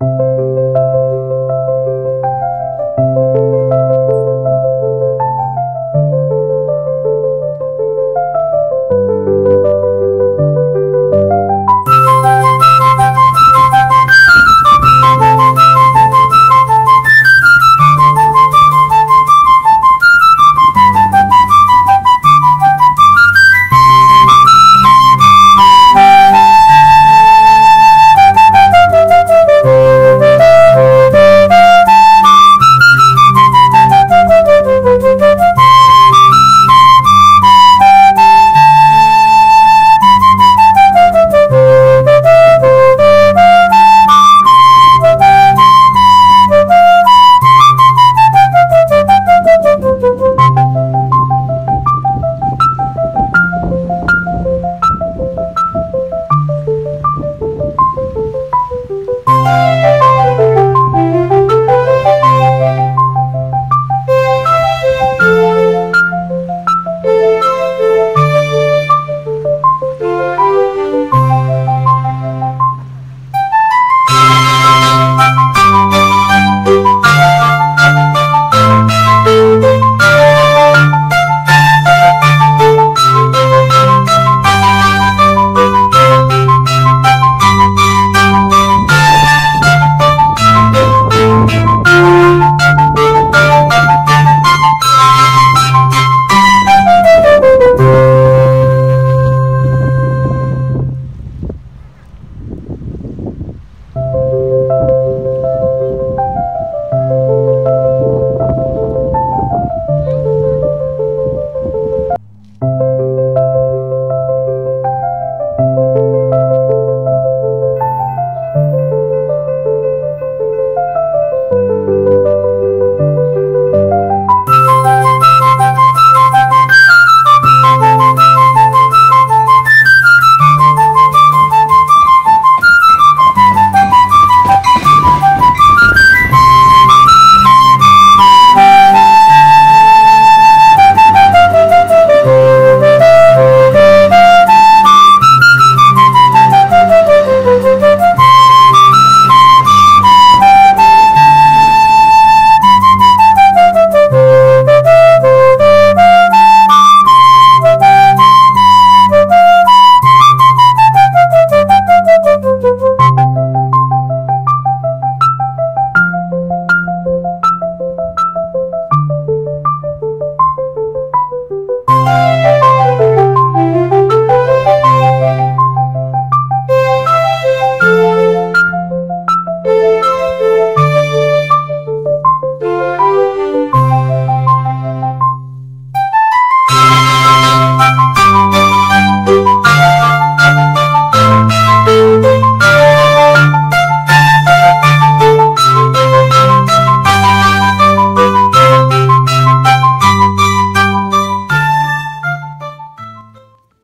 you